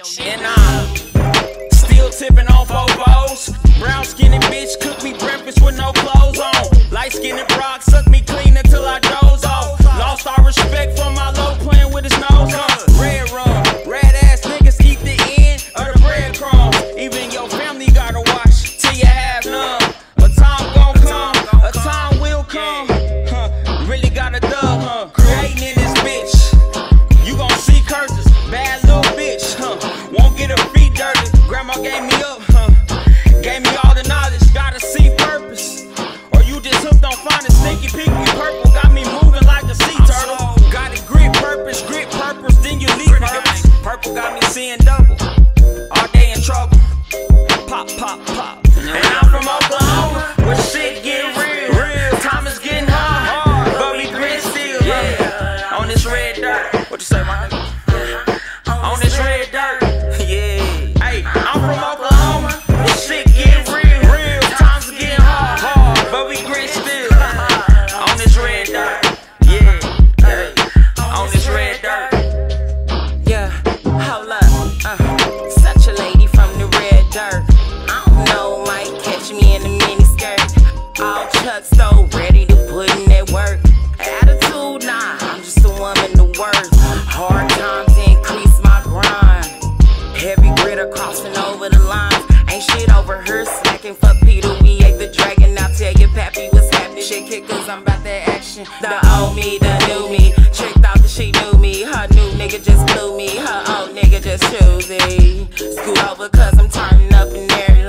And I'm still tipping on Fofos. Brown skinny bitch cook me breakfast with no clothes on. Light skinned grandma gave me up, huh? Gave me all the knowledge, gotta see purpose. Or you just hooked on finding stinky pinky purple, got me moving like a sea turtle. Gotta grip purpose, grip purpose, then you leave purpose. Purple got me seeing double, all day in trouble. Pop, pop, pop. And I'm from Oklahoma, where shit action. The old me, the new me. Tricked out that she knew me. Her new nigga just blew me. Her old nigga just choosy. Scoot over cause I'm turning up in there.